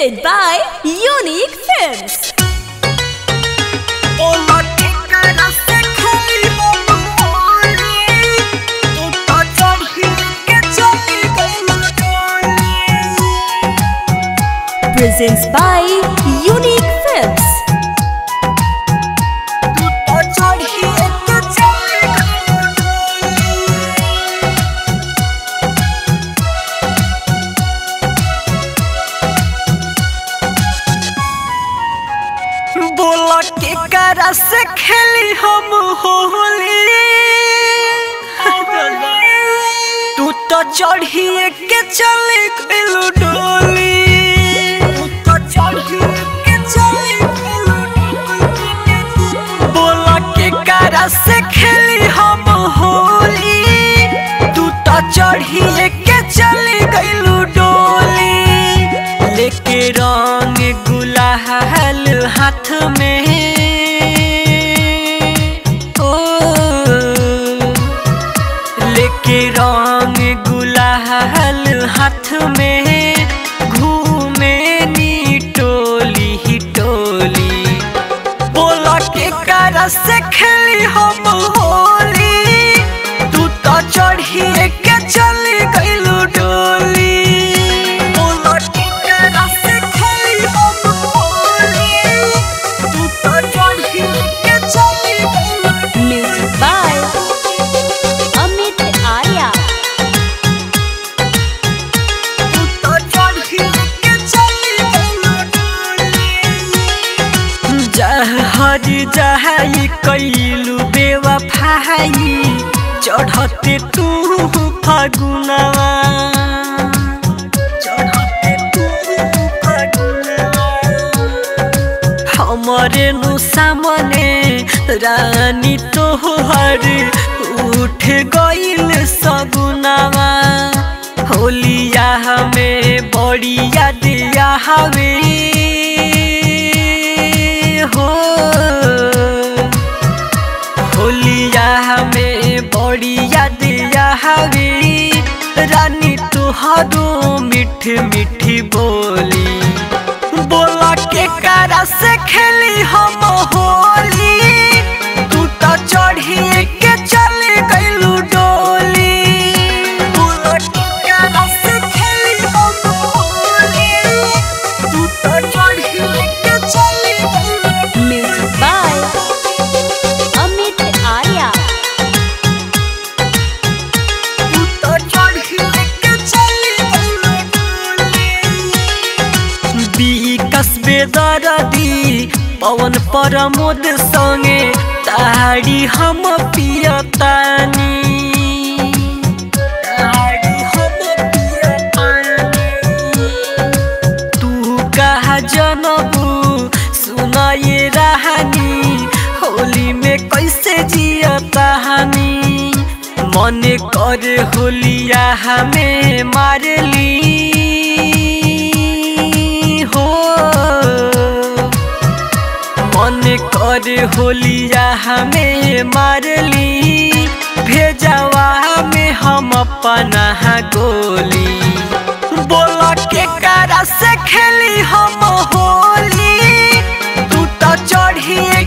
Presented by Unique Films. Presents by Unique Films. के करा से खेली हम होली तू तो चढ़िए के चले गइलू डोली तू तो चढ़िए के चले गइलू डोली। बोला के करा से गइलू डोली। हम होली। तू तो चढ़िए के चली गइलू Music by Amit Arya. चढ़ते तू फागुनवा। तू हमरे नु सामने रानी तोहर उठ गइल सगुनावा। होलिया में बड़ी याद हवे रानी तुहारो मीठ मीठी बोली। बोला के करा से खेली हम बेदरदी पवन परमोद संगे ताड़ी हम पियतानी तू जनबू सुनाए रहानी, होली में कैसे जियतानी मन कर होलिया हमें मारली। और होलिया हमें मारली भेजवा में हम अपना हाँ गोली। बोल के करा से खेली हम होली। तू तो चढ़ी